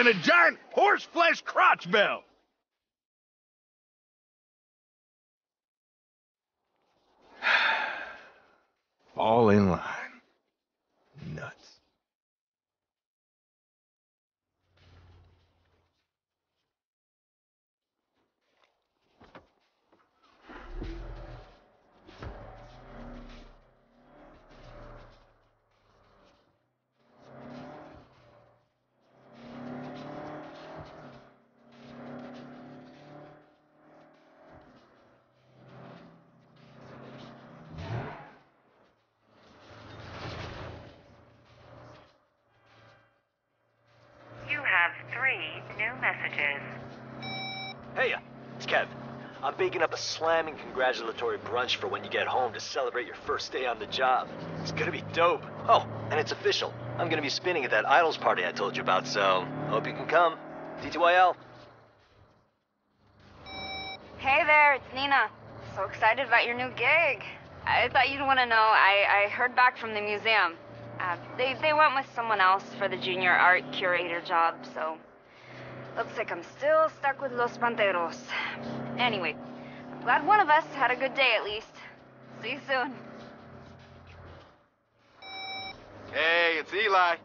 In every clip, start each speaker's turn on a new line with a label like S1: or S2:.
S1: and a giant horse flesh crotch belt. All in line. Nuts.
S2: Have three new messages.
S3: Hey, uh, it's Kev. I'm baking up a slamming congratulatory brunch for when you get home to celebrate your first day on the job. It's gonna be dope. Oh, and it's official. I'm gonna be spinning at that Idols party I told you about, so hope you can come. TTYL.
S4: Hey there, it's Neenah. So excited about your new gig. I thought you'd want to know. I, I heard back from the museum. Uh, they, they went with someone else for the junior art curator job, so looks like I'm still stuck with Los Panteros. Anyway, I'm glad one of us had a good day at least. See you soon.
S5: Hey, it's Eli.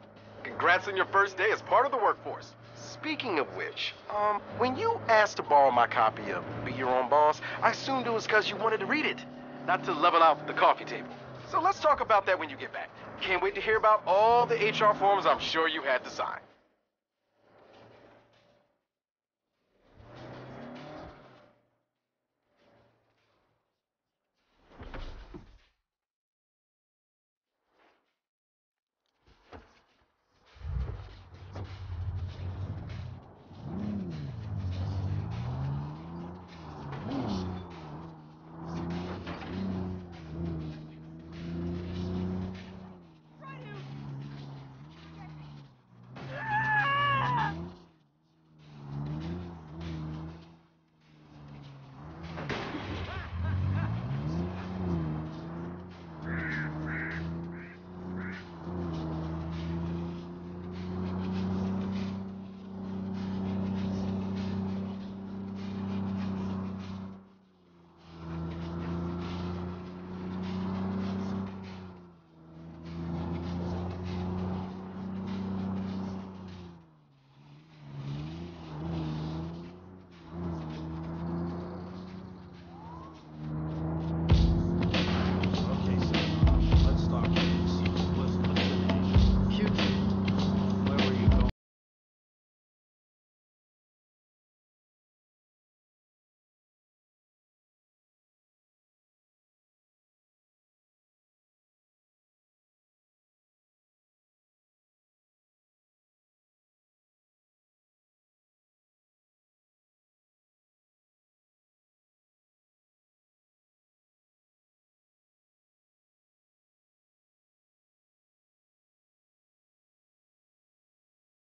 S5: Congrats on your first day as part of the workforce. Speaking of which, um, when you asked to borrow my copy of Be Your Own Boss, I assumed it was because you wanted to read it, not to level out the coffee table. So let's talk about that when you get back. Can't wait to hear about all the HR forms I'm sure you had to sign.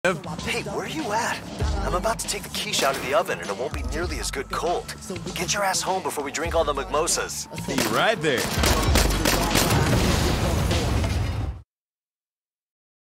S3: Hey, where are you at? I'm about to take the quiche out of the oven and it won't be nearly as good cold. Get your ass home before we drink all the mimosas.
S1: Be right there.